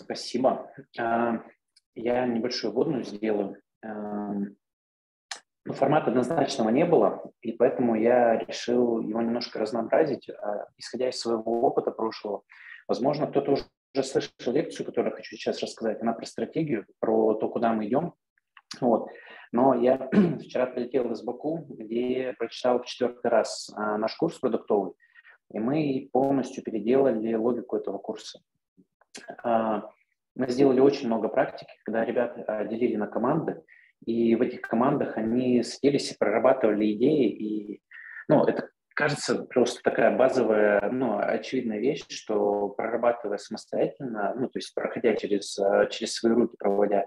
Спасибо. А, я небольшую вводную сделаю. А, ну, формата однозначного не было, и поэтому я решил его немножко разнообразить, а, исходя из своего опыта прошлого. Возможно, кто-то уже слышал лекцию, которую хочу сейчас рассказать. Она про стратегию, про то, куда мы идем. Вот. Но я вчера прилетел из Баку, где прочитал в четвертый раз наш курс продуктовый, и мы полностью переделали логику этого курса. А, мы сделали очень много практики, когда ребята а, делили на команды, и в этих командах они садились и прорабатывали идеи, и ну, это кажется просто такая базовая, ну, очевидная вещь, что прорабатывая самостоятельно, ну, то есть проходя через, э, через свои руки, проводя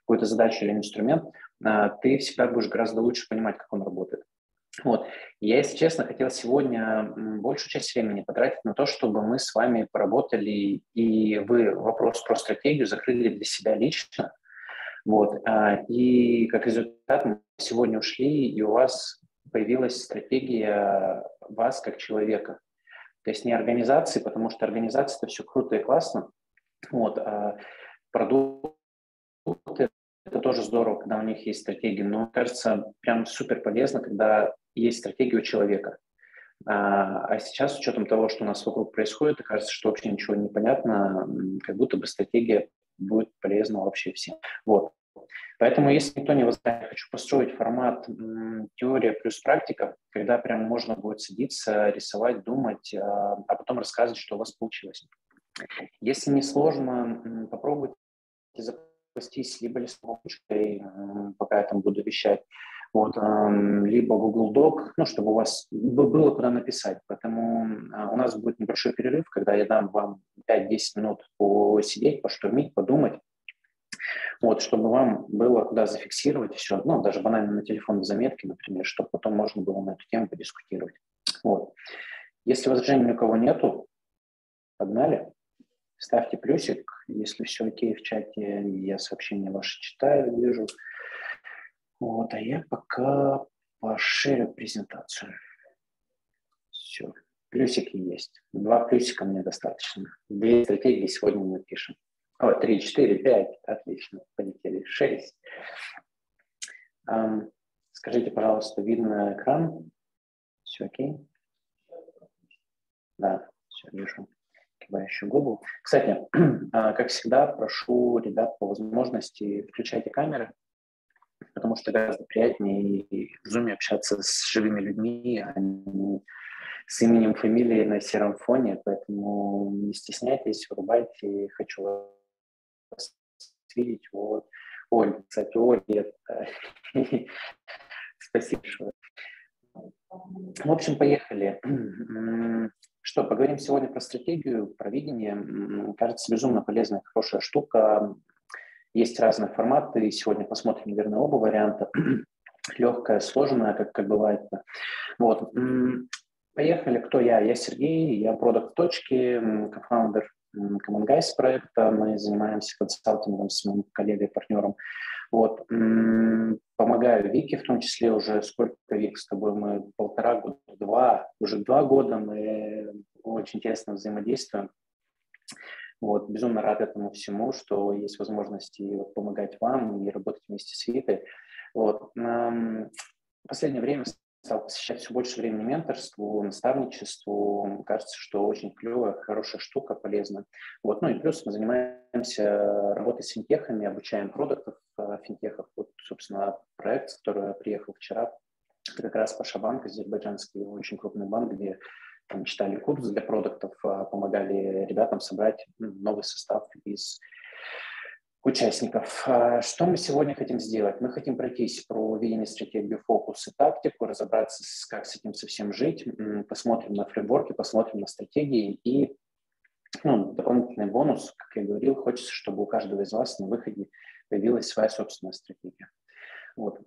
какую-то задачу или инструмент, э, ты всегда будешь гораздо лучше понимать, как он работает. Вот. Я, если честно, хотел сегодня большую часть времени потратить на то, чтобы мы с вами поработали, и вы вопрос про стратегию закрыли для себя лично. Вот. А, и как результат мы сегодня ушли, и у вас появилась стратегия вас как человека. То есть не организации, потому что организация – это все круто и классно. Вот, а продукты – это тоже здорово, когда у них есть стратегия, но кажется прям супер полезно, когда есть стратегия у человека. А, а сейчас, с учетом того, что у нас вокруг происходит, кажется, что вообще ничего не понятно, как будто бы стратегия будет полезна вообще всем. Вот. Поэтому, если никто не возражает, хочу построить формат теория плюс практика, когда прям можно будет садиться, рисовать, думать, а, а потом рассказывать, что у вас получилось. Если не сложно, попробуйте запастись либо ручкой, пока я там буду вещать, вот, либо Google Doc, ну, чтобы у вас было куда написать. Поэтому а, у нас будет небольшой перерыв, когда я дам вам 5-10 минут посидеть, поштурмить, подумать, вот, чтобы вам было куда зафиксировать все, ну, даже банально на телефон заметки, например, чтобы потом можно было на эту тему подискутировать. Вот. Если возражений ни у кого нету, погнали. Ставьте плюсик, если все окей в чате, я сообщения ваши читаю, вижу. Вот, а я пока поширю презентацию. Все, плюсики есть. Два плюсика мне достаточно. Две стратегии сегодня мы пишем. О, 3, 4, 5. Отлично. Полетели. 6. Um, скажите, пожалуйста, видно экран? Все окей? Да, все, вижу. Кивающую губу. Кстати, а, как всегда, прошу ребят по возможности включайте камеры, потому что гораздо приятнее в Zoom общаться с живыми людьми, а не с именем, фамилией на сером фоне, поэтому не стесняйтесь, врубайте. Хочу видеть. Вот. Оль, кстати, Оль, Спасибо большое. В общем, поехали. Что, поговорим сегодня про стратегию, про видение. Кажется, безумно полезная, хорошая штука. Есть разные форматы. Сегодня посмотрим, наверное, оба варианта. Легкая, сложная, как, как бывает. Вот. Поехали. Кто я? Я Сергей, я продукт точки, кофаундер Common Guys проекта, мы занимаемся консалтингом с моим коллегой, партнером. Вот. Помогаю Вике, в том числе уже сколько, Вик, с тобой мы полтора года, два, уже два года мы очень тесно взаимодействуем. Вот, безумно рад этому всему, что есть возможность и помогать вам, и работать вместе с Викой. Вот. В последнее время стал посвящать все больше времени менторству, наставничеству. Кажется, что очень клевая, хорошая штука, полезна. Вот. Ну и плюс мы занимаемся работой с финтехами, обучаем продуктов э, финтехов. Вот, собственно, проект, я приехал вчера, как раз Паша Банк, азербайджанский очень крупный банк, где там, читали курс для продуктов, а помогали ребятам собрать новый состав из участников. А что мы сегодня хотим сделать? Мы хотим пройтись про видение стратегию, фокус и тактику, разобраться, как с этим совсем жить, посмотрим на фреймворки, посмотрим на стратегии и ну, дополнительный бонус, как я говорил, хочется, чтобы у каждого из вас на выходе появилась своя собственная стратегия. Вот.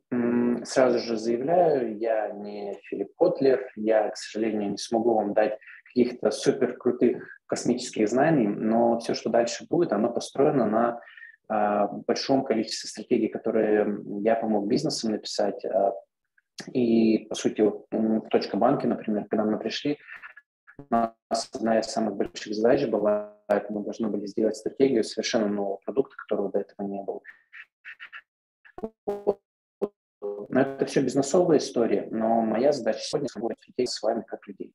Сразу же заявляю, я не Филипп Котлер, я, к сожалению, не смогу вам дать каких-то супер крутых космических знаний, но все, что дальше будет, оно построено на а, большом количестве стратегий, которые я помог бизнесам написать. А, и, по сути, в точка банке, например, когда мы пришли, У нас одна из самых больших задач была, мы должны были сделать стратегию совершенно нового продукта, которого до этого не было. Но это все бизнесовая история, но моя задача сегодня – с вами как людей.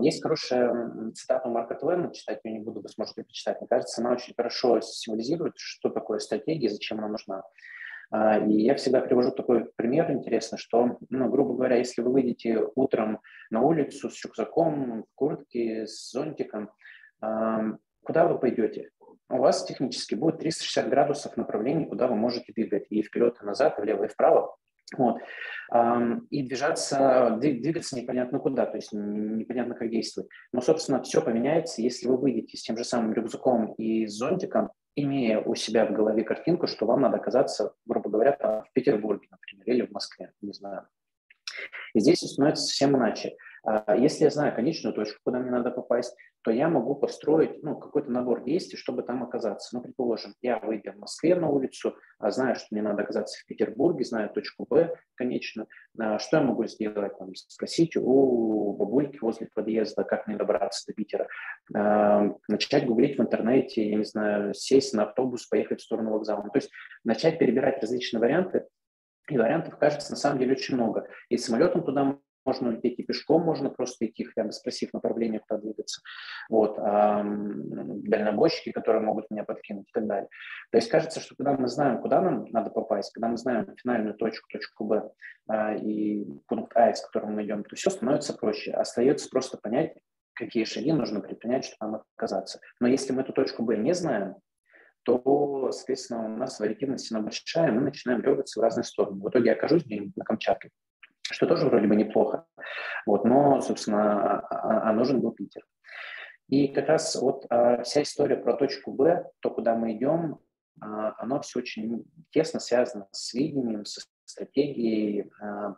Есть хорошая цитата Марка Твена, читать я не буду, вы сможете почитать. Мне кажется, она очень хорошо символизирует, что такое стратегия, зачем она нужна. А, и я всегда привожу такой пример интересно, что, ну, грубо говоря, если вы выйдете утром на улицу с рюкзаком, в куртке, с зонтиком, куда вы пойдете? У вас технически будет 360 градусов направлений, куда вы можете двигать, и вперед, и назад, и влево, и вправо. Вот. И движаться, двигаться непонятно куда, то есть непонятно как действовать. Но, собственно, все поменяется, если вы выйдете с тем же самым рюкзаком и зонтиком, имея у себя в голове картинку, что вам надо оказаться, грубо говоря, там, в Петербурге, например, или в Москве, не знаю. И здесь становится совсем иначе. А, если я знаю конечную точку, куда мне надо попасть, то я могу построить ну, какой-то набор действий, чтобы там оказаться. Ну, предположим, я выйду в Москве на улицу, а знаю, что мне надо оказаться в Петербурге, знаю точку Б конечную. А, что я могу сделать? Там, спросить у бабульки возле подъезда, как мне добраться до Питера. А, начать гуглить в интернете, я не знаю, сесть на автобус, поехать в сторону вокзала. То есть начать перебирать различные варианты, и вариантов, кажется, на самом деле очень много. И самолетом туда можно лететь и пешком, можно просто идти, хотя бы спросив направление, куда двигаться. Вот. Дальнобойщики, которые могут меня подкинуть и так далее. То есть кажется, что когда мы знаем, куда нам надо попасть, когда мы знаем финальную точку, точку Б а, и пункт А, с которым мы идем, то все становится проще. Остается просто понять, какие шаги нужно предпринять, чтобы там оказаться. Но если мы эту точку Б не знаем, то, соответственно, у нас вариативность она большая, мы начинаем дергаться в разные стороны. В итоге я окажусь где-нибудь на Камчатке, что тоже вроде бы неплохо. Вот, но, собственно, а, а, нужен был Питер. И как раз вот а, вся история про точку Б, то, куда мы идем, а, оно все очень тесно связано с видением, со стратегией, а,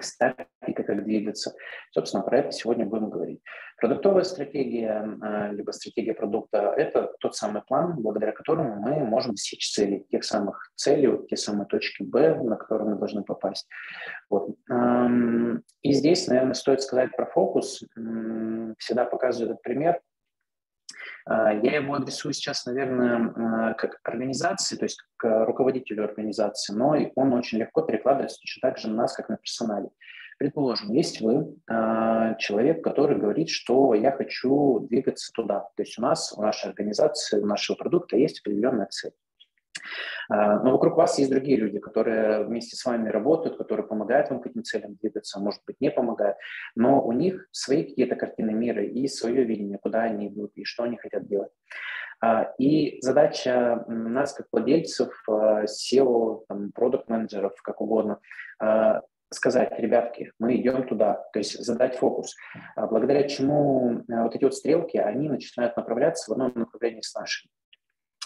с тактикой, как двигаться. Собственно, про это сегодня будем говорить. Продуктовая стратегия, а, либо стратегия продукта – это тот самый план, благодаря которому мы можем достичь целей, тех самых целей, те самые точки Б, на которые мы должны попасть. Вот. И здесь, наверное, стоит сказать про фокус. Всегда показываю этот пример. А, я его адресую сейчас, наверное, как организации, то есть к руководителю организации, но он очень легко перекладывается точно так же на нас, как на персонале. Предположим, есть вы, а, человек, который говорит, что я хочу двигаться туда. То есть у нас, у нашей организации, у нашего продукта есть определенная цель. А, но вокруг вас есть другие люди, которые вместе с вами работают, которые помогают вам к этим целям двигаться, может быть, не помогают, но у них свои какие-то картины мира и свое видение, куда они идут и что они хотят делать. А, и задача нас, как владельцев, SEO, продукт-менеджеров, как угодно, сказать, ребятки, мы идем туда, то есть задать фокус, благодаря чему э, вот эти вот стрелки, они начинают направляться в одном направлении с нашими.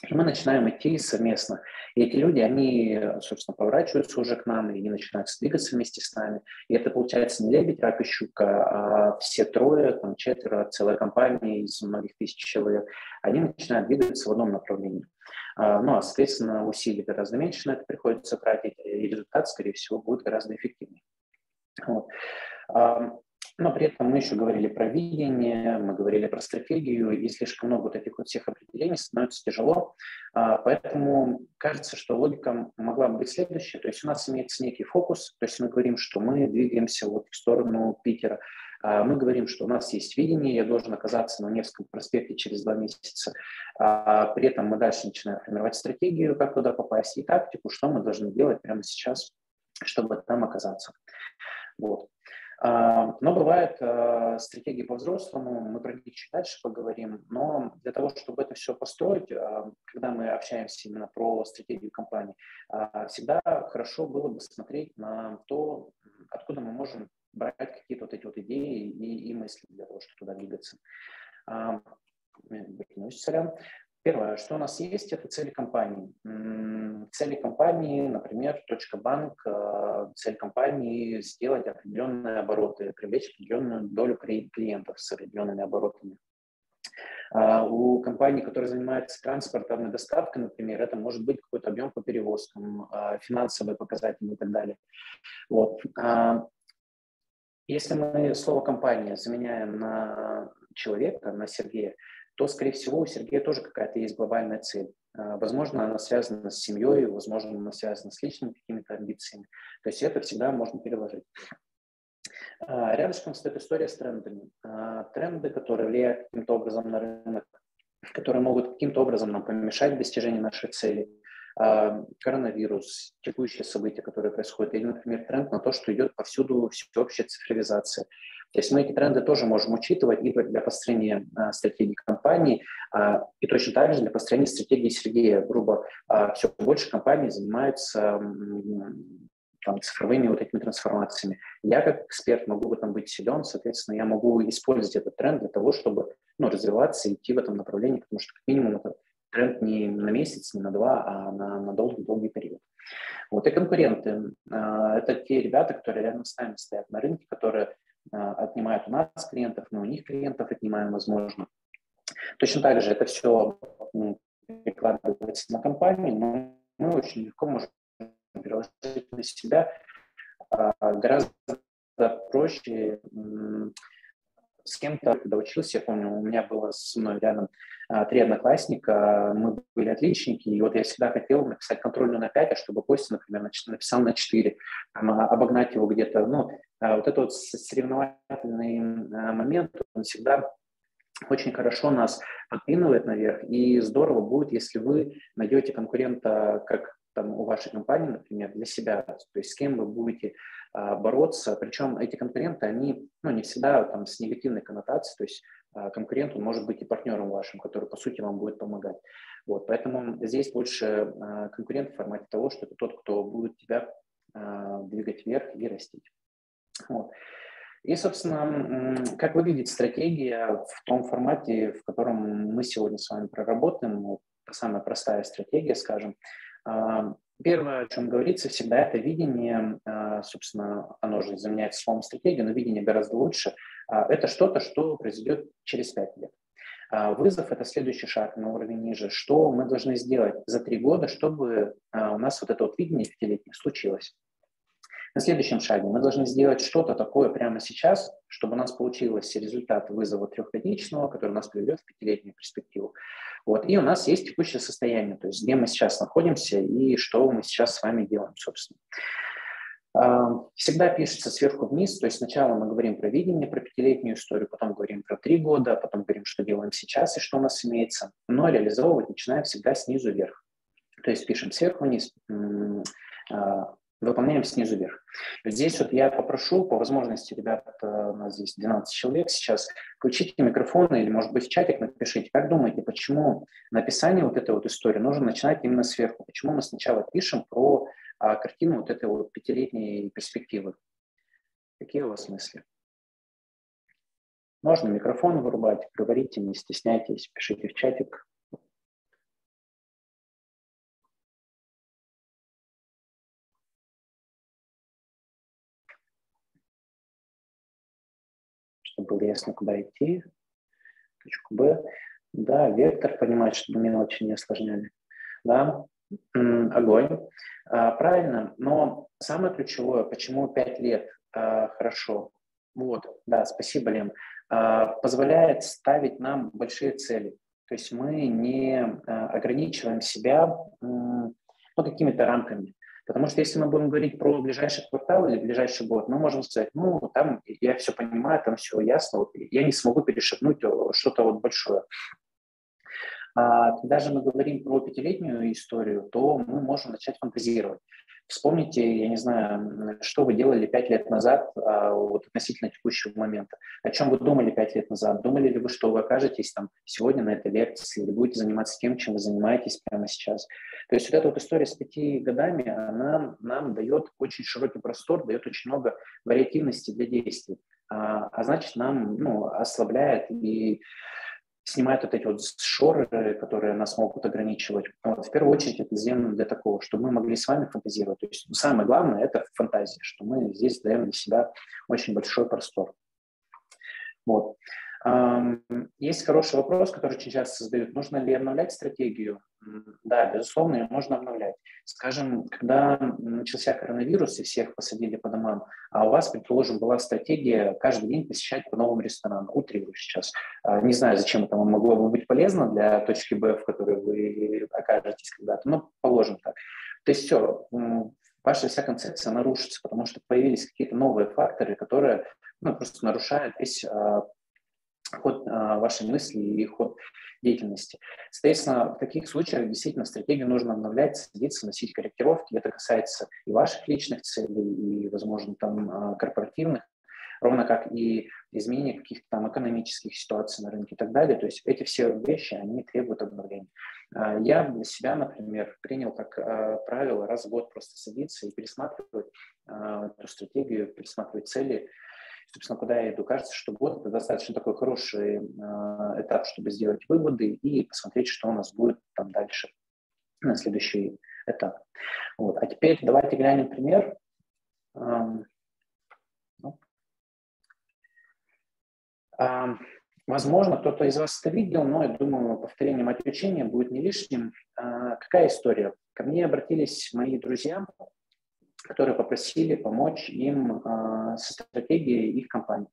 И мы начинаем идти совместно. И эти люди, они, собственно, поворачиваются уже к нам, и начинают двигаться вместе с нами. И это получается не лебедь, рак и щука, а все трое, там, четверо, целая компания из многих тысяч человек, они начинают двигаться в одном направлении. А, ну, а, соответственно, усилий гораздо меньше на это приходится тратить, и результат, скорее всего, будет гораздо эффективнее. Вот. Но при этом мы еще говорили про видение, мы говорили про стратегию, и слишком много вот этих вот всех определений становится тяжело. А, поэтому кажется, что логика могла бы быть следующая. То есть у нас имеется некий фокус, то есть мы говорим, что мы двигаемся вот в сторону Питера, а, мы говорим, что у нас есть видение, я должен оказаться на Невском проспекте через два месяца. А, при этом мы дальше начинаем формировать стратегию, как туда попасть, и тактику, что мы должны делать прямо сейчас, чтобы там оказаться. Вот. А, но бывают стратегии по-взрослому, мы про них чуть дальше поговорим, но для того, чтобы это все построить, когда мы общаемся именно про стратегию компании, всегда хорошо было бы смотреть на то, откуда мы можем брать какие-то вот эти вот идеи и, и мысли для того, чтобы туда двигаться. А, сорян. Первое, что у нас есть, это цели компании. Цели компании, например, точка банк, а, цель компании сделать определенные обороты, привлечь определенную долю клиентов с определенными оборотами. А у компании, которая занимается транспортом и доставкой, например, это может быть какой-то объем по перевозкам, финансовые показатели и так далее. Вот. Если мы слово «компания» заменяем на человека, на Сергея, то, скорее всего, у Сергея тоже какая-то есть глобальная цель. А, возможно, она связана с семьей, возможно, она связана с личными какими-то амбициями. То есть это всегда можно переложить. А, рядышком стоит история с трендами. А, тренды, которые влияют каким-то образом на рынок, которые могут каким-то образом нам помешать достижению нашей цели. Коронавирус, текущие события, которые происходят, или, например, тренд на то, что идет повсюду всеобщая цифровизация. То есть мы эти тренды тоже можем учитывать и для построения а, стратегии компании, а, и точно так же для построения стратегии Сергея. Грубо, а, все больше компаний занимаются там, цифровыми вот этими трансформациями. Я как эксперт могу в этом быть силен, соответственно, я могу использовать этот тренд для того, чтобы ну, развиваться и идти в этом направлении, потому что как минимум это тренд не на месяц, не на два, а на, на долгий-долгий период. Вот и конкуренты. Это те ребята, которые рядом с нами стоят на рынке, которые а, отнимают у нас клиентов, мы у них клиентов отнимаем, возможно. Точно так же это все перекладывается на компанию, но мы очень легко можем переложить на себя а, гораздо проще с кем-то, когда учился, я помню, у меня было со мной рядом а, три одноклассника, мы были отличники, и вот я всегда хотел написать контрольную на 5, а чтобы Костя, например, написал на 4, там, обогнать его где-то, ну, а вот этот вот соревновательный а, момент, он всегда очень хорошо нас подпинывает наверх, и здорово будет, если вы найдете конкурента, как там у вашей компании, например, для себя, то есть с кем вы будете а, бороться, причем эти конкуренты, они ну, не всегда там с негативной коннотацией, то есть а, конкурент, он может быть и партнером вашим, который, по сути, вам будет помогать. Вот, поэтому здесь больше а, конкурент в формате того, что это тот, кто будет тебя а, двигать вверх и растить. Вот. И, собственно, как выглядит стратегия в том формате, в котором мы сегодня с вами проработаем, самая простая стратегия, скажем. А, первое, о чем говорится всегда, это видение, а, собственно, оно же заменяет словом стратегию, но видение гораздо лучше. А, это что-то, что произойдет через пять лет. Вызов – это следующий шаг на уровень ниже. Что мы должны сделать за три года, чтобы у нас вот это вот видение пятилетнее случилось? На следующем шаге мы должны сделать что-то такое прямо сейчас, чтобы у нас получился результат вызова трехгодичного, который нас приведет в пятилетнюю перспективу. Вот. И у нас есть текущее состояние, то есть где мы сейчас находимся и что мы сейчас с вами делаем, собственно. А, всегда пишется сверху вниз, то есть сначала мы говорим про видение, про пятилетнюю историю, потом говорим про три года, потом говорим, что делаем сейчас и что у нас имеется, но реализовывать начинаем всегда снизу вверх. То есть пишем сверху вниз, а, выполняем снизу вверх. Здесь вот я попрошу, по возможности, ребят, у нас здесь 12 человек сейчас, включите микрофоны или, может быть, в чатик напишите, как думаете, почему написание вот этой вот истории нужно начинать именно сверху? Почему мы сначала пишем про а, картину вот этой вот пятилетней перспективы? Какие у вас мысли? Можно микрофон вырубать, говорите, не стесняйтесь, пишите в чатик. Чтобы было ясно, куда идти, точку Б. Да, вектор понимать, чтобы мелочи не осложняли. Да, огонь. А, правильно, но самое ключевое, почему 5 лет а, хорошо, вот, да, спасибо, Лем, а, позволяет ставить нам большие цели. То есть мы не а, ограничиваем себя ну, какими-то рамками. Потому что если мы будем говорить про ближайший квартал или ближайший год, мы можем сказать, ну, там я все понимаю, там все ясно, вот, я не смогу перешагнуть что-то вот большое. А когда же мы говорим про пятилетнюю историю, то мы можем начать фантазировать. Вспомните, я не знаю, что вы делали пять лет назад а, вот, относительно текущего момента. О чем вы думали пять лет назад? Думали ли вы, что вы окажетесь там сегодня на этой лекции или будете заниматься тем, чем вы занимаетесь прямо сейчас? То есть вот эта вот история с пяти годами, она нам дает очень широкий простор, дает очень много вариативности для действий. А, а значит, нам ну, ослабляет и снимает вот эти вот шоры, которые нас могут ограничивать. Вот, в первую очередь это сделано для такого, чтобы мы могли с вами фантазировать. То есть самое главное – это фантазия, что мы здесь даем для себя очень большой простор. Вот. Есть хороший вопрос, который очень часто задают. Нужно ли обновлять стратегию? Да, безусловно, ее можно обновлять. Скажем, когда начался коронавирус и всех посадили по домам, а у вас, предположим, была стратегия каждый день посещать по новым ресторанам, утрирую сейчас. А, не знаю, зачем это могло бы быть полезно для точки Б, в которой вы окажетесь когда-то, но положим так. То есть все, ваша вся концепция нарушится, потому что появились какие-то новые факторы, которые ну, просто нарушают весь а, ход а, вашей мысли и ход деятельности. Соответственно, в таких случаях действительно стратегию нужно обновлять, садиться, носить корректировки. Это касается и ваших личных целей, и, возможно, там а, корпоративных, ровно как и изменение каких-то там экономических ситуаций на рынке и так далее. То есть эти все вещи, они требуют обновления. А, я для себя, например, принял как правило раз в год просто садиться и пересматривать эту стратегию, пересматривать цели, собственно, куда я иду. Кажется, что год – это достаточно такой хороший э, этап, чтобы сделать выводы и посмотреть, что у нас будет там дальше на следующий этап. Вот. А теперь давайте глянем пример. Эм, ну. эм, возможно, кто-то из вас это видел, но я думаю, повторение мать учения будет не лишним. Э, какая история? Ко мне обратились мои друзья, которые попросили помочь им э, со стратегией их компании.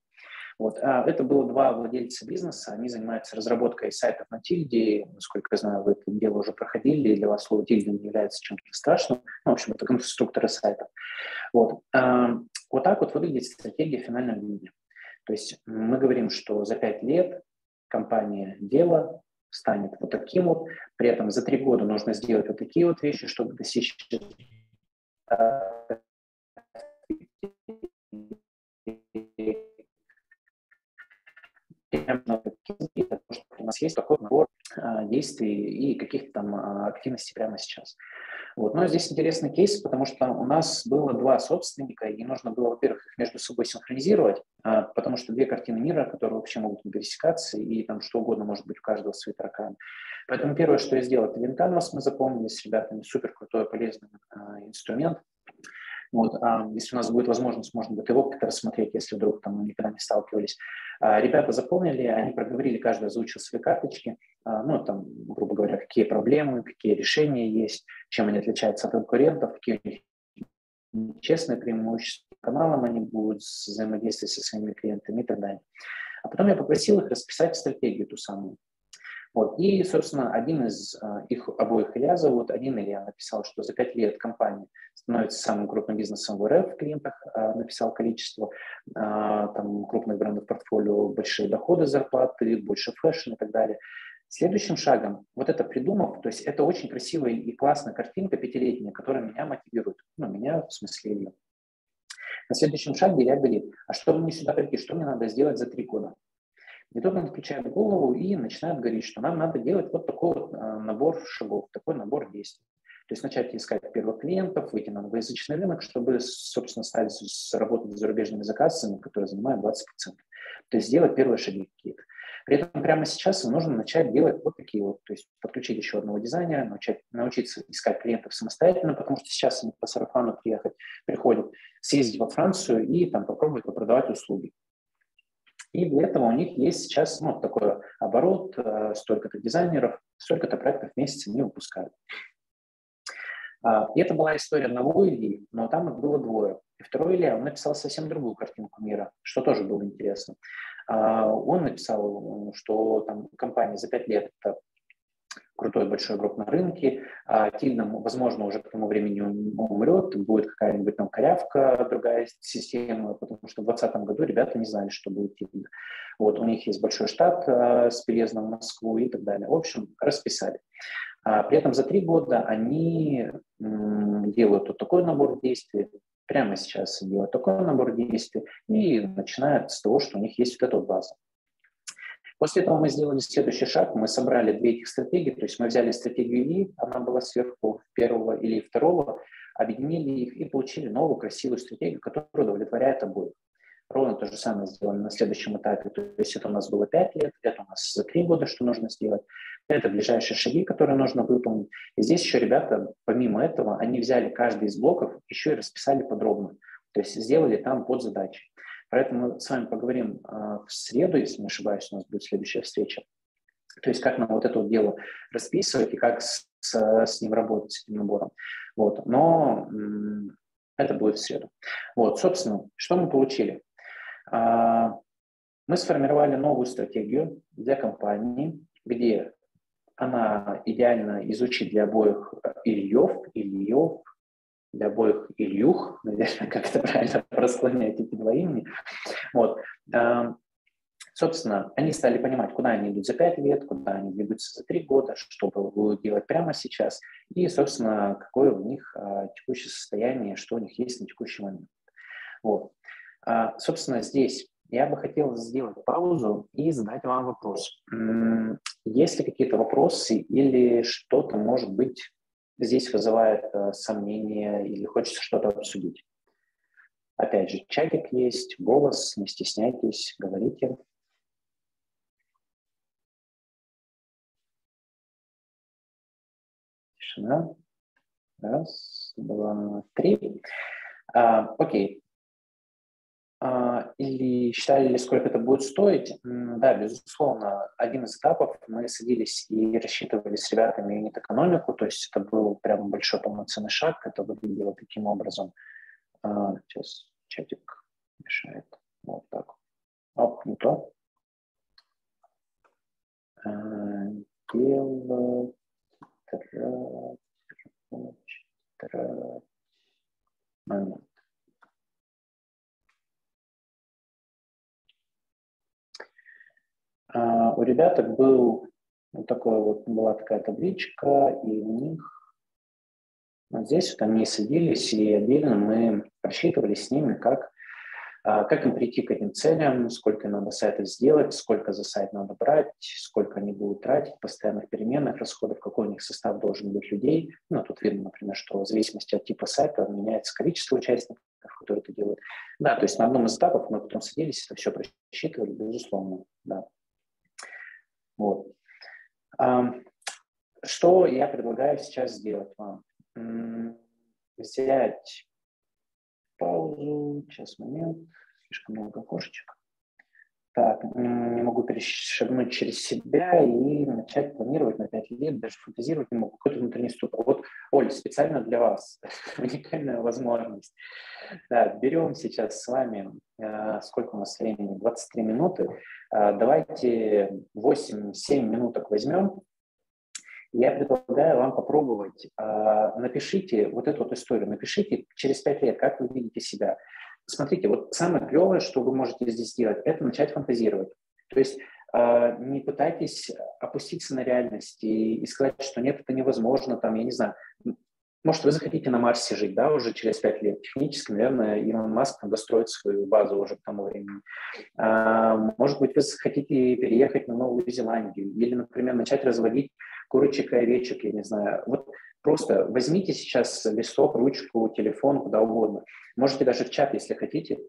Вот. А это было два владельца бизнеса, они занимаются разработкой сайтов на Тильде, насколько я знаю, вы это дело уже проходили, для вас слово Тильда не является чем-то страшным, ну, в общем, это конструкторы сайтов. Вот. А, вот так вот выглядит стратегия в финальном. То есть мы говорим, что за пять лет компания дело станет вот таким вот, при этом за три года нужно сделать вот такие вот вещи, чтобы достичь у нас есть какой-то набор а, действий и каких-то там а, активностей прямо сейчас. Вот. Но здесь интересный кейс, потому что у нас было два собственника, и нужно было, во-первых, их между собой синхронизировать, а, потому что две картины мира, которые вообще могут не пересекаться, и там что угодно может быть у каждого свои тараканы. Поэтому первое, что я сделал, это Винтанос мы запомнили с ребятами, супер крутой, полезный инструмент. Вот, а, если у нас будет возможность, можно будет его как-то рассмотреть, если вдруг там никогда не сталкивались. А, ребята запомнили, они проговорили, каждый озвучил свои карточки, а, ну, там, грубо говоря, какие проблемы, какие решения есть, чем они отличаются от конкурентов, какие у них честные преимущества, каналом они будут взаимодействовать со своими клиентами и так далее. А потом я попросил их расписать стратегию ту самую. Вот. И, собственно, один из э, их обоих Илья зовут, один Илья написал, что за пять лет компания становится самым крупным бизнесом в РФ в клиентах, э, написал количество э, там, крупных брендов портфолио, большие доходы, зарплаты, больше fashion и так далее. Следующим шагом, вот это придумав, то есть это очень красивая и классная картинка пятилетняя, которая меня мотивирует, ну, меня в смысле ее. На следующем шаге Илья говорит, а что мне сюда прийти, что мне надо сделать за три года? И тут он включает голову и начинает говорить, что нам надо делать вот такой вот а, набор шагов, такой набор действий. То есть начать искать первых клиентов, выйти на новоязычный рынок, чтобы, собственно, стать работать с зарубежными заказами, которые занимают 20%. То есть сделать первые шаги какие-то. При этом прямо сейчас нужно начать делать вот такие вот, то есть подключить еще одного дизайнера, начать, научиться искать клиентов самостоятельно, потому что сейчас они по сарафану приехать, приходят, съездить во Францию и там попробовать продавать услуги. И для этого у них есть сейчас ну, такой оборот, э, столько-то дизайнеров, столько-то проектов в месяц они выпускают. А, и это была история одного Ильи, но там их было двое. И второй Илья, он написал совсем другую картинку мира, что тоже было интересно. А, он написал, что там компания за пять лет это крутой большой игрок на рынке, а Тильда, возможно, уже к тому времени умрет, будет какая-нибудь там корявка, другая система, потому что в 2020 году ребята не знали, что будет Тильда. Вот, у них есть большой штат а, с переездом в Москву и так далее. В общем, расписали. А при этом за три года они м, делают вот такой набор действий, прямо сейчас делают такой набор действий и начинают с того, что у них есть вот эта база. После этого мы сделали следующий шаг. Мы собрали две этих стратегии. То есть мы взяли стратегию Ильи, она была сверху первого или второго, объединили их и получили новую красивую стратегию, которая удовлетворяет обоих. Ровно то же самое сделали на следующем этапе. То есть это у нас было 5 лет, это у нас за 3 года, что нужно сделать. Это ближайшие шаги, которые нужно выполнить. И здесь еще ребята, помимо этого, они взяли каждый из блоков, еще и расписали подробно. То есть сделали там под задачи. Про это мы с вами поговорим в среду, если не ошибаюсь, у нас будет следующая встреча. То есть как нам вот это вот дело расписывать и как с, с, ним работать, с этим набором. Вот. Но это будет в среду. Вот, собственно, что мы получили? А, мы сформировали новую стратегию для компании, где она идеально изучит для обоих Ильев, Ильев, для обоих Ильюх, наверное, как это правильно расклонять эти два имени. Вот. А, собственно, они стали понимать, куда они идут за пять лет, куда они двигаются за три года, что будут делать прямо сейчас, и, собственно, какое у них а, текущее состояние, что у них есть на текущий момент. Вот. А, собственно, здесь я бы хотел сделать паузу и задать вам вопрос. Есть ли какие-то вопросы или что-то, может быть, здесь вызывает э, сомнения или хочется что-то обсудить? Опять же, чатик есть, голос, не стесняйтесь, говорите. Тишина. Раз, два, три. А, окей. А, или считали ли, сколько это будет стоить? Да, безусловно, один из этапов мы садились и рассчитывали с ребятами юнит-экономику, то есть это был прям большой полноценный шаг, это выглядело таким образом. А, сейчас чатик мешает. Вот так. Оп, не то. А, делать, трать, момент. У ребяток был вот такой вот, была такая табличка, и у них вот здесь вот они садились, и отдельно мы просчитывали с ними, как, а, как им прийти к этим целям, сколько надо сайтов сделать, сколько за сайт надо брать, сколько они будут тратить, постоянных переменных расходов, какой у них состав должен быть людей. Ну, тут видно, например, что в зависимости от типа сайта меняется количество участников, которые это делают. Да, то есть на одном из этапов мы потом садились, это все просчитывали, безусловно, да. Вот. Что я предлагаю сейчас сделать вам? Взять паузу, сейчас момент, слишком много окошечек. Так, не могу перешагнуть через себя и начать планировать на 5 лет, даже фантазировать не могу, какой-то внутренний ступор. Вот, Оль, специально для вас уникальная возможность. Да, берем сейчас с вами, э, сколько у нас времени, 23 минуты. Э, давайте 8-7 минуток возьмем. Я предлагаю вам попробовать, э, напишите вот эту вот историю, напишите через 5 лет, как вы видите себя смотрите, вот самое клевое, что вы можете здесь сделать, это начать фантазировать. То есть э, не пытайтесь опуститься на реальность и, и сказать, что нет, это невозможно, там, я не знаю, может, вы захотите на Марсе жить, да, уже через пять лет. Технически, наверное, Илон Маск достроит свою базу уже к тому времени. А, может быть, вы захотите переехать на Новую Зеландию или, например, начать разводить курочек и овечек, я не знаю. Вот Просто возьмите сейчас листок, ручку, телефон, куда угодно. Можете даже в чат, если хотите.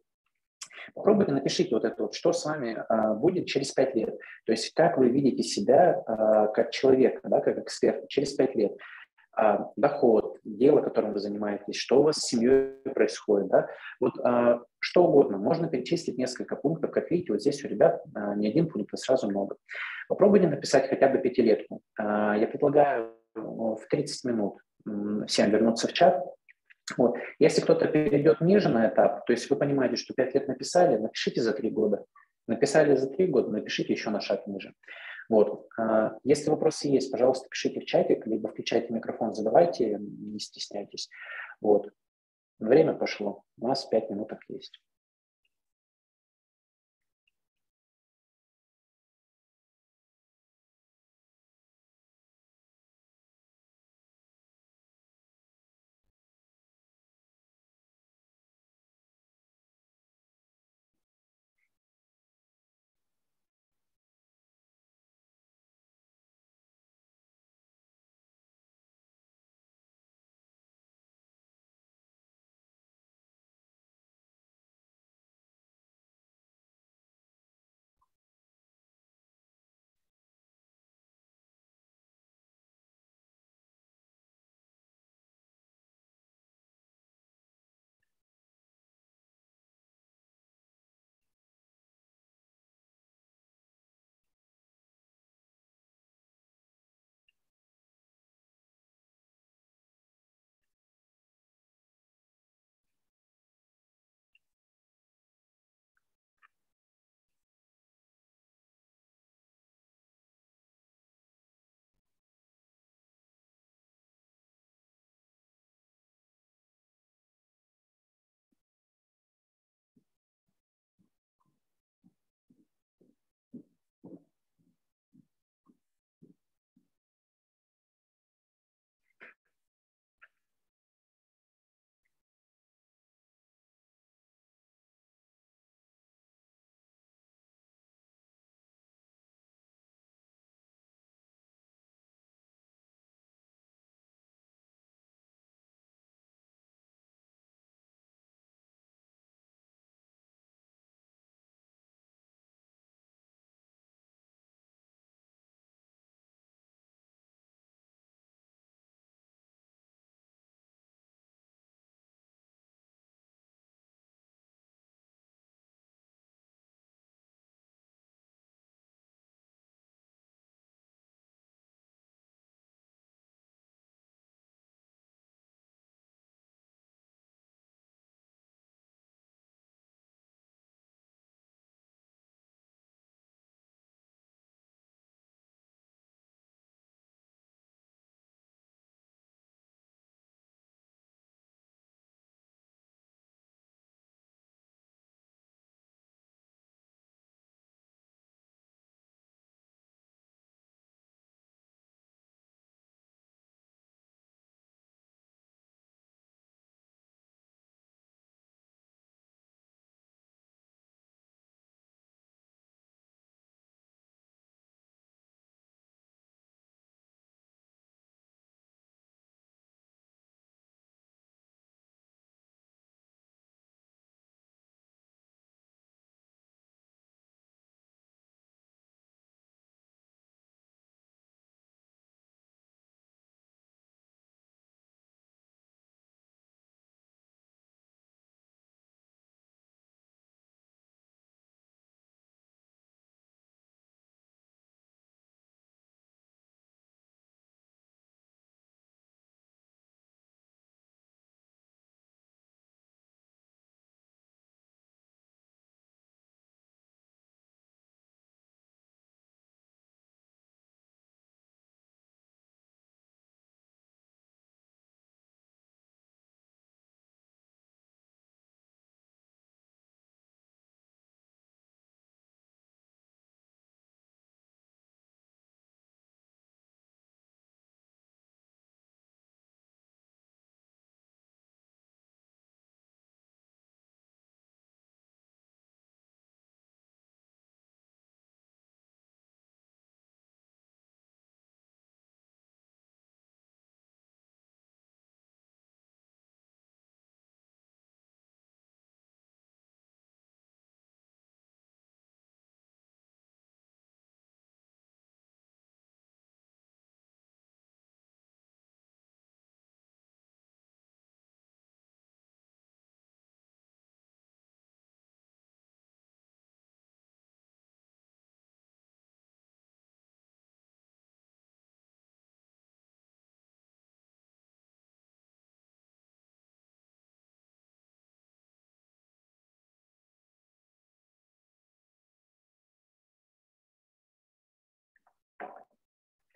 Попробуйте, напишите вот это вот, что с вами а, будет через пять лет. То есть как вы видите себя а, как человека, да, как эксперт через пять лет. А, доход, дело, которым вы занимаетесь, что у вас с семьей происходит. Да? Вот а, что угодно. Можно перечислить несколько пунктов. Как видите, вот здесь у ребят а, не один пункт, а сразу много. Попробуйте написать хотя бы пятилетку. А, я предлагаю в 30 минут всем вернуться в чат. Вот. Если кто-то перейдет ниже на этап, то есть вы понимаете, что 5 лет написали, напишите за 3 года. Написали за 3 года, напишите еще на шаг ниже. Вот. А, если вопросы есть, пожалуйста, пишите в чатик, либо включайте микрофон, задавайте, не стесняйтесь. Вот. Время пошло. У нас 5 минуток есть.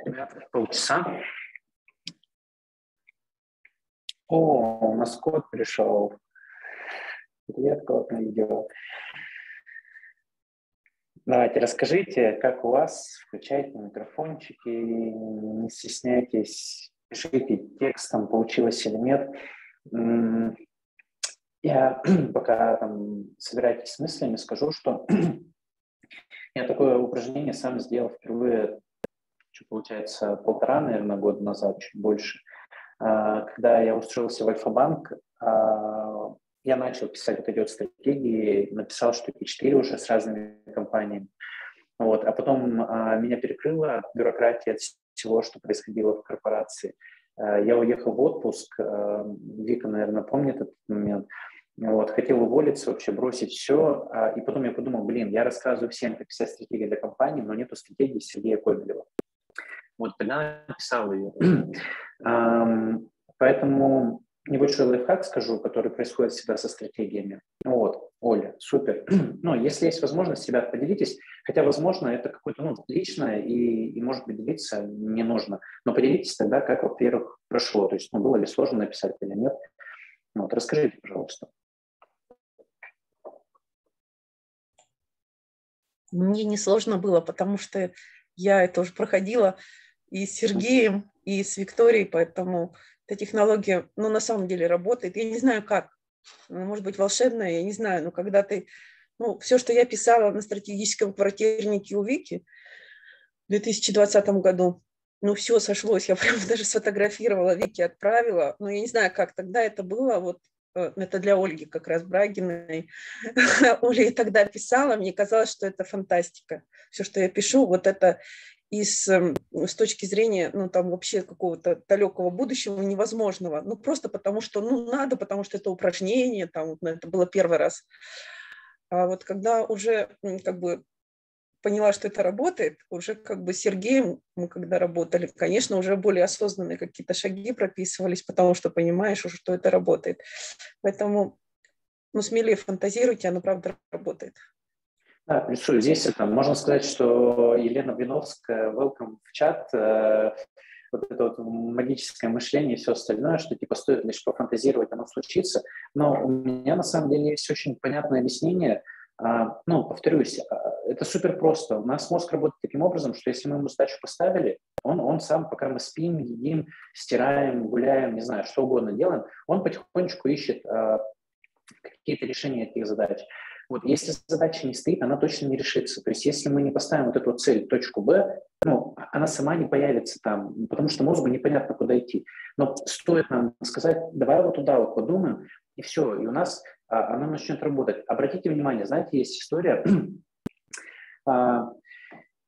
Ребята, полчаса. О, у нас код пришел. Привет, код на видео. Давайте, расскажите, как у вас, включайте микрофончики, не стесняйтесь, пишите текстом, получилось или нет. Я пока там собираетесь с мыслями, скажу, что я такое упражнение сам сделал впервые, что получается, полтора, наверное, года назад, чуть больше. А, когда я устроился в Альфа-банк, а, я начал писать вот эти вот стратегии, написал штуки 4 уже с разными компаниями. Вот. А потом а, меня перекрыла бюрократия от всего, что происходило в корпорации. Я уехал в отпуск, Вика, наверное, помнит этот момент. Вот, хотел уволиться, вообще бросить все. И потом я подумал, блин, я рассказываю всем, как писать стратегии для компании, но нету стратегии Сергея Кобелева. Вот тогда написал ее. Поэтому небольшой лайфхак скажу, который происходит всегда со стратегиями. Вот, Оля, супер. Ну, если есть возможность, ребят, поделитесь. Хотя, возможно, это какое-то ну, личное, и, и, может быть, делиться не нужно. Но поделитесь тогда, как, во-первых, прошло. То есть, ну, было ли сложно написать или нет. Вот, расскажите, пожалуйста. Мне не сложно было, потому что я это уже проходила и с Сергеем, и с Викторией, поэтому эта технология, ну, на самом деле работает. Я не знаю, как. Она может быть волшебная, я не знаю, но когда ты... Ну, все, что я писала на стратегическом квартирнике у Вики в 2020 году, ну, все сошлось. Я прям даже сфотографировала, Вики отправила. Но я не знаю, как тогда это было. Вот э, это для Ольги как раз Брагиной. Оля тогда писала, мне казалось, что это фантастика. Все, что я пишу, вот это и с, эм, с точки зрения, ну, там вообще какого-то далекого будущего невозможного. Ну, просто потому что, ну, надо, потому что это упражнение, там, ну, это было первый раз. А вот когда уже, как бы, поняла, что это работает, уже как бы с Сергеем мы когда работали, конечно, уже более осознанные какие-то шаги прописывались, потому что понимаешь уже, что это работает. Поэтому, ну, смелее фантазируйте, оно правда работает. Да, плюсую. Здесь это, можно сказать, что Елена Блиновская, welcome в чат, э, вот это вот магическое мышление и все остальное, что типа стоит лишь пофантазировать, оно случится. Но у меня на самом деле есть очень понятное объяснение. А, ну, повторюсь, а, это супер просто. У нас мозг работает таким образом, что если мы ему задачу поставили, он, он сам, пока мы спим, едим, стираем, гуляем, не знаю, что угодно делаем, он потихонечку ищет а, какие-то решения этих задач. Вот если задача не стоит, она точно не решится. То есть если мы не поставим вот эту цель, точку Б, ну, она сама не появится там, потому что мозгу непонятно, куда идти. Но стоит нам сказать, давай вот туда вот подумаем, и все, и у нас а, она начнет работать. Обратите внимание, знаете, есть история, а,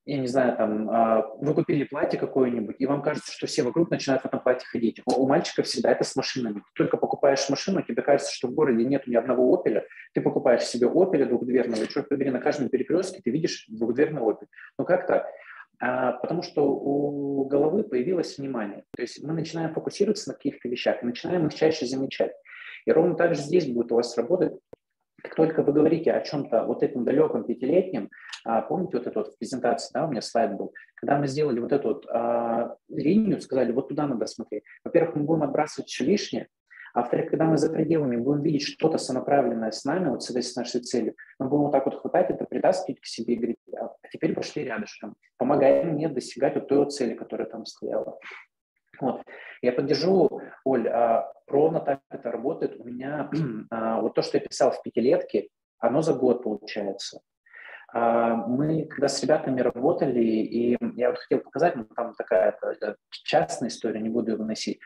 я не знаю, там, а, вы купили платье какое-нибудь, и вам кажется, что все вокруг начинают в этом платье ходить. У мальчика всегда это с машинами. Ты только покупаешь машину, тебе кажется, что в городе нет ни одного опеля, ты покупаешь себе опеля двухдверного, черт побери, на каждом перекрестке ты видишь двухдверный опель. Ну как так? А, потому что у головы появилось внимание. То есть мы начинаем фокусироваться на каких-то вещах начинаем их чаще замечать. И ровно так же здесь будет у вас работать как только вы говорите о чем-то вот этом далеком пятилетнем, помните вот эту вот презентацию, да, у меня слайд был, когда мы сделали вот эту вот а, линию, сказали, вот туда надо смотреть. Во-первых, мы будем отбрасывать все лишнее, а во-вторых, когда мы за пределами будем видеть что-то сонаправленное с нами, вот с с нашей целью, мы будем вот так вот хватать это, притаскивать к себе и говорить, а, а теперь пошли рядышком, помогай мне достигать вот той вот цели, которая там стояла. Вот. Я поддержу, Оль, а, ровно так это работает. У меня а, вот то, что я писал в пятилетке, оно за год получается. А, мы, когда с ребятами работали, и я вот хотел показать, но там такая частная история, не буду ее выносить.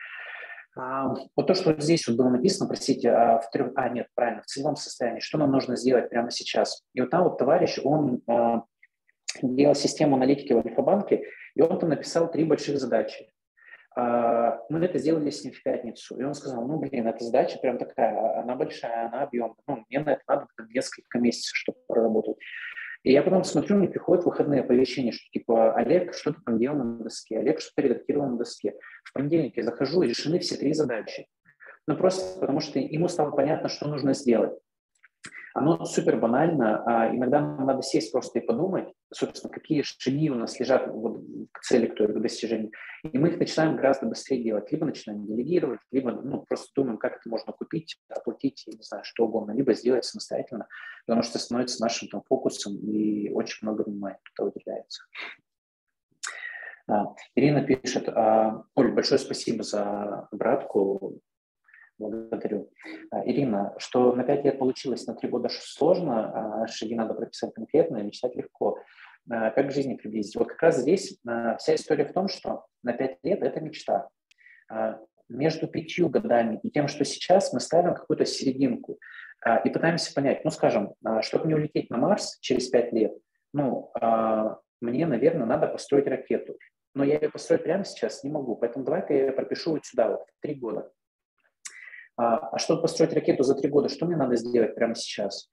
Вот то, что здесь вот было написано, простите, в трех, а нет, правильно, в целевом состоянии, что нам нужно сделать прямо сейчас. И вот там вот товарищ, он делал систему аналитики в Альфа-банке, и он там написал три больших задачи. А, мы это сделали с ним в пятницу, и он сказал, ну, блин, эта задача прям такая, она большая, она объемная, ну, мне на это надо несколько месяцев, чтобы проработать. И я потом смотрю, мне приходят выходные оповещения, что типа, Олег что-то там делал на доске, Олег что-то редактировал на доске. В понедельник я захожу, и решены все три задачи. Ну, просто потому что ему стало понятно, что нужно сделать. Оно супер банально. А иногда нам надо сесть просто и подумать, собственно, какие шаги у нас лежат вот к цели, к той, к достижению. И мы их начинаем гораздо быстрее делать. Либо начинаем делегировать, либо ну, просто думаем, как это можно купить, оплатить, не знаю, что угодно, либо сделать самостоятельно, потому что становится нашим там, фокусом и очень много внимания туда уделяется. А, Ирина пишет, а, Оль, большое спасибо за обратку, благодарю. А, Ирина, что на 5 лет получилось, на 3 года сложно, шаги надо прописать конкретно, мечтать легко. Как к жизни приблизить? Вот как раз здесь вся история в том, что на 5 лет это мечта. Между пятью годами и тем, что сейчас, мы ставим какую-то серединку и пытаемся понять, ну, скажем, чтобы не улететь на Марс через 5 лет, ну, мне, наверное, надо построить ракету но я ее построить прямо сейчас не могу. Поэтому давай-ка я пропишу вот сюда, вот, три года. А, а чтобы построить ракету за три года, что мне надо сделать прямо сейчас?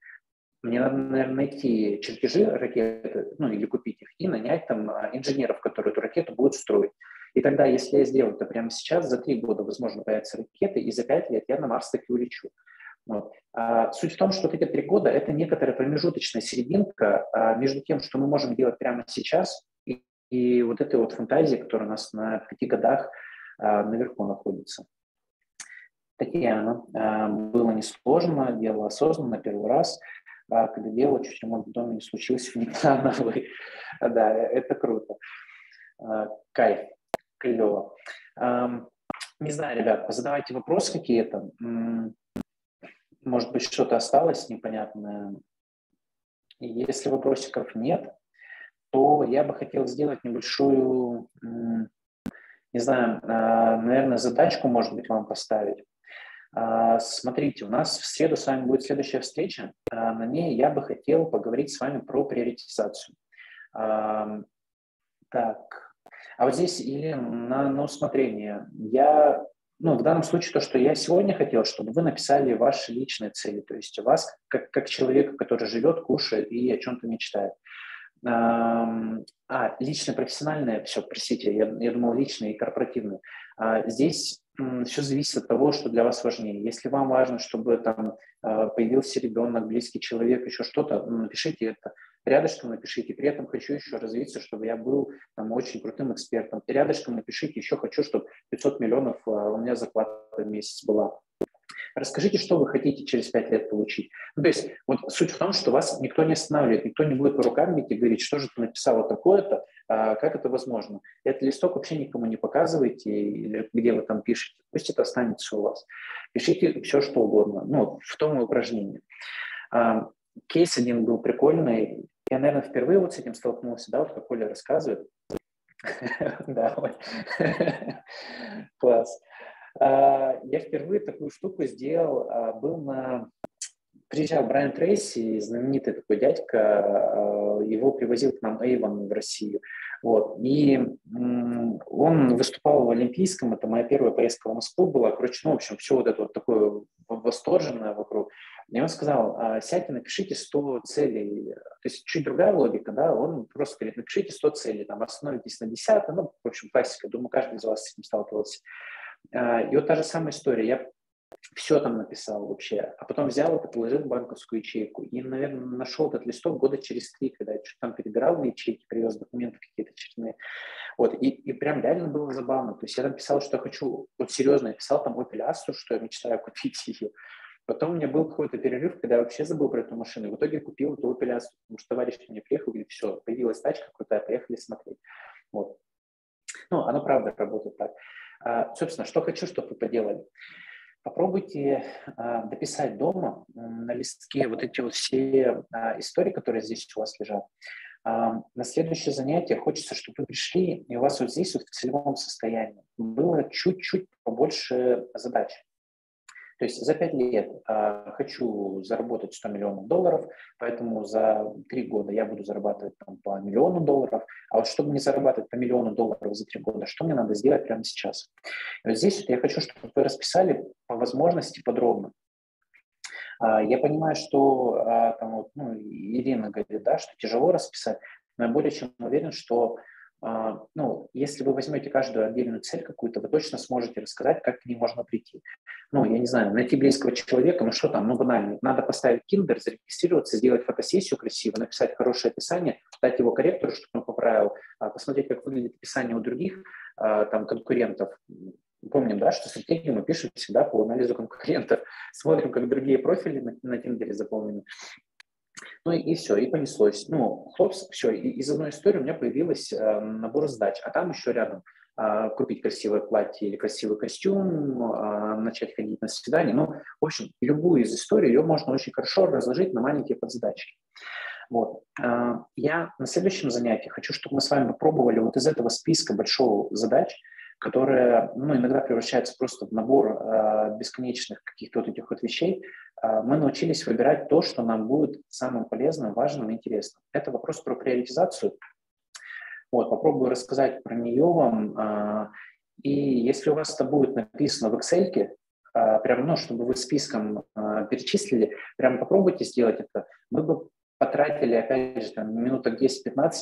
Мне надо, наверное, найти чертежи ракеты, ну, или купить их, и нанять там а, инженеров, которые эту ракету будут строить. И тогда, если я сделаю это прямо сейчас, за три года, возможно, появятся ракеты, и за пять лет я на Марс таки улечу. Вот. А, суть в том, что вот эти три года – это некоторая промежуточная серединка а, между тем, что мы можем делать прямо сейчас, и вот этой вот фантазии, которая у нас на пяти годах а, наверху находится. Татьяна, было несложно, делала осознанно первый раз, а, когда делала чуть ремонт в доме не случился внеплановый. Да, это круто. А, кайф, клево. Не знаю, ребят, задавайте вопросы какие-то. Может быть, что-то осталось непонятное. Если вопросиков нет, то я бы хотел сделать небольшую, не знаю, а, наверное, задачку, может быть, вам поставить. А, смотрите, у нас в среду с вами будет следующая встреча. А, на ней я бы хотел поговорить с вами про приоритизацию. Так, а вот здесь или на, на усмотрение. Я, ну, в данном случае то, что я сегодня хотел, чтобы вы написали ваши личные цели, то есть вас как, как человека, который живет, кушает и о чем-то мечтает. А, личное, профессиональное, все, простите, я, я думал личное и корпоративное. А, здесь все зависит от того, что для вас важнее. Если вам важно, чтобы там а, появился ребенок, близкий человек, еще что-то, ну, напишите это. Рядышком напишите. При этом хочу еще развиться, чтобы я был там, очень крутым экспертом. Рядышком напишите еще хочу, чтобы 500 миллионов а, у меня зарплата в месяц была. Расскажите, что вы хотите через пять лет получить. Ну, то есть вот суть в том, что вас никто не останавливает, никто не будет по рукам бить и говорить, что же ты написала такое-то, а как это возможно. Этот листок вообще никому не показывайте, или где вы там пишете, пусть это останется у вас. Пишите все, что угодно, ну, в том и упражнении. А, кейс один был прикольный. Я, наверное, впервые вот с этим столкнулся, да, вот как Оля рассказывает. Да, класс. А, я впервые такую штуку сделал, а, был на... Приезжал Брайан Трейси, знаменитый такой дядька, а, его привозил к нам Эйвон в Россию. Вот. И он выступал в Олимпийском, это моя первая поездка в Москву была. Короче, ну, в общем, все вот это вот такое восторженное вокруг. И он сказал, сядьте, напишите 100 целей. То есть чуть другая логика, да, он просто говорит, напишите 100 целей, там, остановитесь на 10, ну, в общем, классика, думаю, каждый из вас с этим сталкивался. А, и вот та же самая история. Я все там написал вообще, а потом взял это, положил в банковскую ячейку и, наверное, нашел этот листок года через три, когда я что-то там перебирал в ячейке, привез документы какие-то очередные. Вот, и, и прям реально было забавно. То есть я там писал, что я хочу, вот серьезно, я писал там Opel Astra, что я мечтаю купить ее. Потом у меня был какой-то перерыв, когда я вообще забыл про эту машину. И в итоге купил эту Opel Astra, потому что товарищ ко мне приехал, говорит, все, появилась тачка крутая, поехали смотреть. Вот. Ну, оно правда работает так. А, собственно, что хочу, чтобы вы поделали. Попробуйте а, дописать дома на листке вот эти вот все а, истории, которые здесь у вас лежат. На следующее занятие хочется, чтобы вы пришли, и у вас вот здесь вот в целевом состоянии было чуть-чуть побольше задач. То есть за пять лет э, хочу заработать 100 миллионов долларов, поэтому за три года я буду зарабатывать там, по миллиону долларов. А вот чтобы не зарабатывать по миллиону долларов за три года, что мне надо сделать прямо сейчас? И вот здесь вот я хочу, чтобы вы расписали по возможности подробно. Э, я понимаю, что э, там вот, ну, Ирина говорит, да, что тяжело расписать, но я более чем уверен, что ну, если вы возьмете каждую отдельную цель какую-то, вы точно сможете рассказать, как к ней можно прийти. Ну, я не знаю, найти близкого человека, ну что там, ну банально. Надо поставить киндер, зарегистрироваться, сделать фотосессию красиво, написать хорошее описание, дать его корректору, чтобы он поправил, а, посмотреть, как выглядит описание у других а, там конкурентов. Помним, да, что стратегию мы пишем всегда по анализу конкурентов. Смотрим, как другие профили на, на Тиндере заполнены. Ну и, и все, и понеслось. Ну, хлопс, все, и из одной истории у меня появился э, набор задач, а там еще рядом э, купить красивое платье или красивый костюм, э, начать ходить на свидание. Ну, в общем, любую из историй ее можно очень хорошо разложить на маленькие подзадачки. Вот. Э, я на следующем занятии хочу, чтобы мы с вами попробовали вот из этого списка большого задач – которая ну, иногда превращается просто в набор э, бесконечных каких-то вот этих вот вещей, э, мы научились выбирать то, что нам будет самым полезным, важным и интересным. Это вопрос про приоритизацию. Вот, попробую рассказать про нее вам. Э, и если у вас это будет написано в Excel, э, прям, ну, чтобы вы списком э, перечислили, прям попробуйте сделать это. Мы бы потратили, опять же, там, минуток 10-15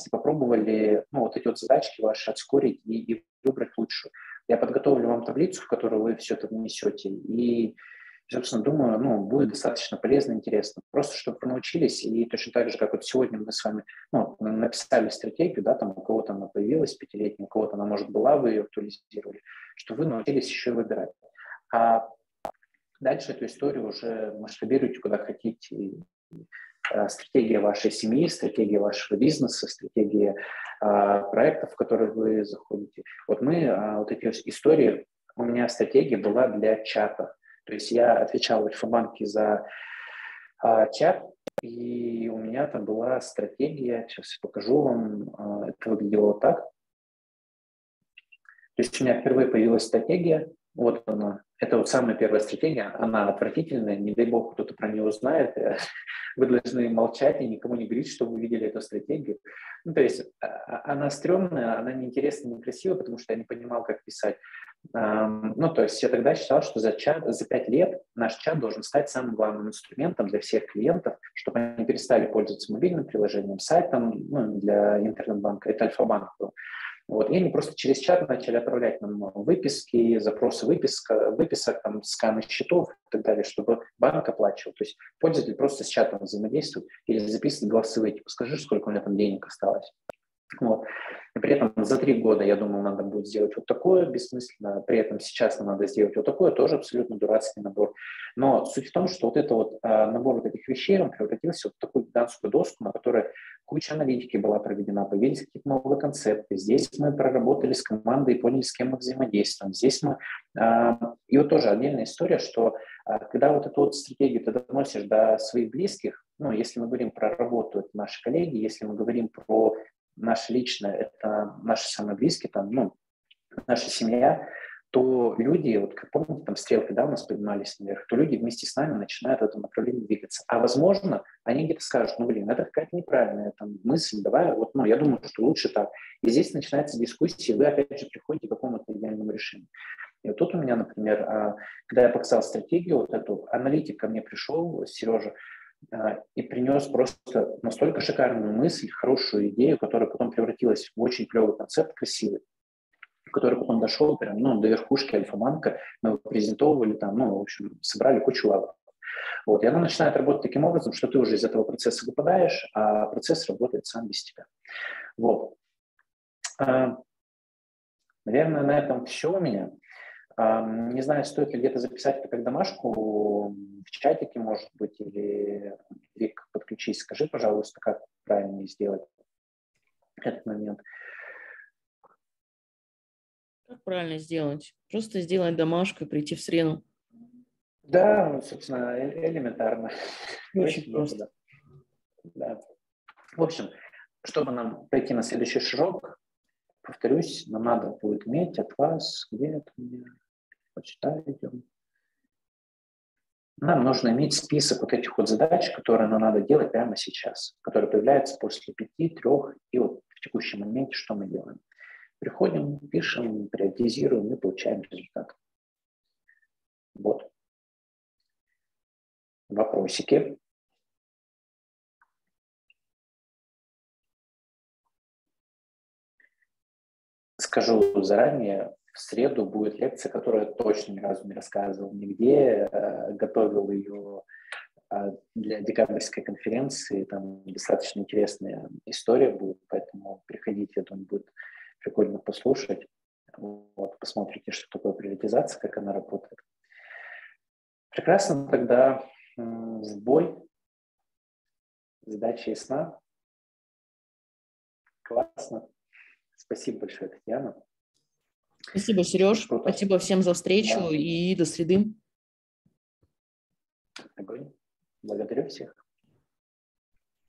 и попробовали ну, вот эти вот задачки ваши отскорить и, и выбрать лучшую. Я подготовлю вам таблицу, в которую вы все это внесете, и, собственно, думаю, ну, будет достаточно полезно, интересно. Просто, чтобы вы научились, и точно так же, как вот сегодня мы с вами ну, написали стратегию, да, там у кого-то она появилась пятилетняя, у кого-то она, может, была, вы ее актуализировали, что вы научились еще выбирать. А дальше эту историю уже масштабируйте куда хотите, стратегия вашей семьи, стратегия вашего бизнеса, стратегия э, проектов, в которые вы заходите. Вот мы, э, вот эти истории, у меня стратегия была для чата. То есть я отвечал в Альфа-банке за э, чат, и у меня там была стратегия, сейчас я покажу вам, э, это выглядело так. То есть у меня впервые появилась стратегия, вот она. Это вот самая первая стратегия. Она отвратительная. Не дай бог, кто-то про нее узнает. Вы должны молчать и никому не говорить, что вы видели эту стратегию. Ну, то есть а, а, она стрёмная, она неинтересная, некрасивая, потому что я не понимал, как писать. Ну, то есть я тогда считал, что за, чат, за пять лет наш чат должен стать самым главным инструментом для всех клиентов, чтобы они перестали пользоваться мобильным приложением, сайтом ну, для интернет-банка. Это Альфа-банк был. Вот. И они просто через чат начали отправлять нам выписки, запросы выписка, выписок, там, сканы счетов и так далее, чтобы банк оплачивал. То есть пользователь просто с чатом взаимодействует или записывает голосовые, типа, скажи, сколько у меня там денег осталось. Вот. И при этом за три года, я думал, надо будет сделать вот такое бессмысленно, при этом сейчас нам надо сделать вот такое, тоже абсолютно дурацкий набор. Но суть в том, что вот это вот а, набор вот этих вещей, он превратился в такую гигантскую доску, на которой куча аналитики была проведена, появились какие-то новые концепты. Здесь мы проработали с командой и поняли, с кем мы взаимодействуем. Здесь мы... А, и вот тоже отдельная история, что а, когда вот эту вот стратегию ты доносишь до своих близких, ну, если мы говорим про работу, это наши коллеги, если мы говорим про наше личное, это наши самые близкие, там, ну, наша семья, то люди, вот как помните, там стрелки, да, у нас поднимались наверх, то люди вместе с нами начинают в этом направлении двигаться. А возможно, они где-то скажут, ну, блин, это какая-то неправильная там мысль, давай, вот, ну, я думаю, что лучше так. И здесь начинается дискуссия, вы опять же приходите к какому-то идеальному решению. И вот тут у меня, например, а, когда я показал стратегию, вот эту, аналитик ко мне пришел, Сережа, а, и принес просто настолько шикарную мысль, хорошую идею, которая потом превратилась в очень клевый концепт, красивый, который потом дошел прям, ну, до верхушки Альфа-банка, мы его презентовывали там, ну, в общем, собрали кучу лавок. Вот, и она начинает работать таким образом, что ты уже из этого процесса выпадаешь, а процесс работает сам без тебя. Вот. А, наверное, на этом все у меня. Не знаю, стоит ли где-то записать это как домашку, в чатике, может быть, или Вик, подключись, скажи, пожалуйста, как правильно сделать этот момент. Как правильно сделать? Просто сделать домашку и прийти в среду. Да, ну, собственно, э, элементарно. Очень просто. Да. В общем, чтобы нам пойти на следующий шаг, повторюсь, нам надо будет иметь от вас, где это у меня, почитаю, идем. Нам нужно иметь список вот этих вот задач, которые нам надо делать прямо сейчас, которые появляются после пяти, трех, и вот в текущем моменте что мы делаем. Приходим, пишем, приоритизируем и получаем результат. Вот. Вопросики. скажу заранее, в среду будет лекция, которую я точно ни разу не рассказывал нигде, э, готовил ее а, для декабрьской конференции, там достаточно интересная история будет, поэтому приходите, я думаю, будет прикольно послушать. Вот, посмотрите, что такое приватизация, как она работает. Прекрасно, тогда в бой. Задача ясна. Классно. Спасибо большое, Татьяна. Спасибо, Сереж. Круто. Спасибо всем за встречу да. и до среды. Огонь. Благодарю всех.